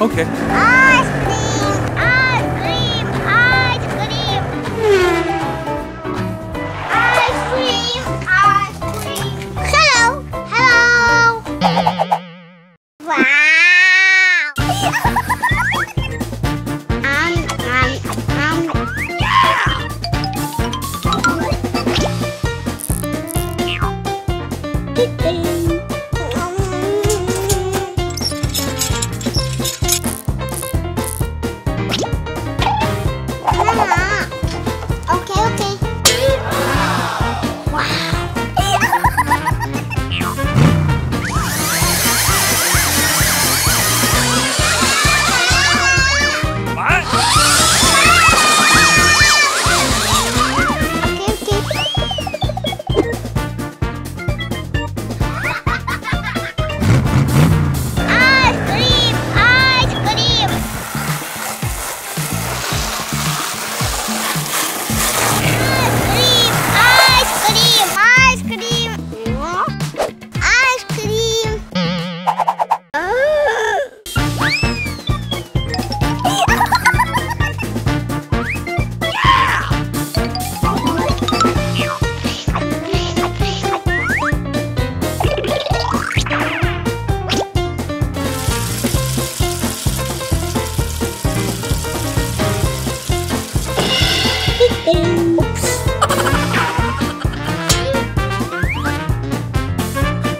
Okay. Ice cream, ice cream, ice cream. Ice cream, ice cream. Hello, hello. Wow. um, um, um. Mama.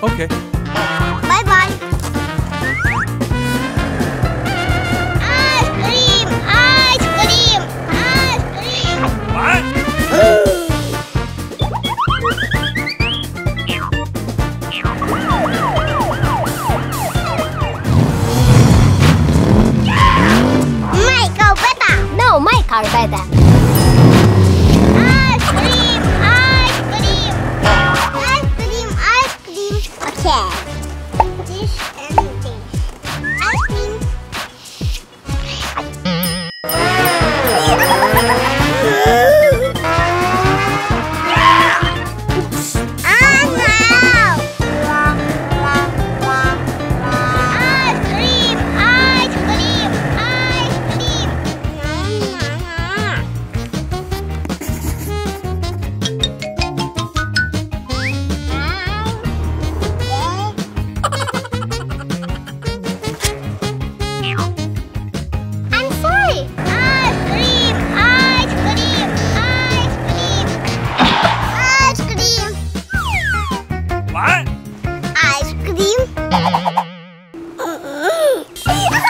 Okay. Bye bye. Ice cream, ice cream, ice cream. What? Michael better. No, my car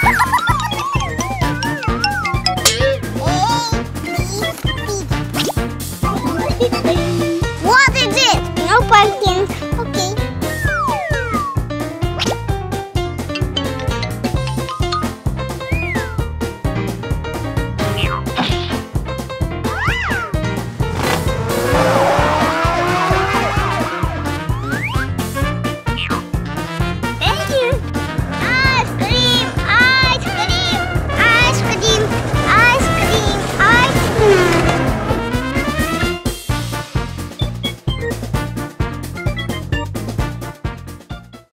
Ha ha ha!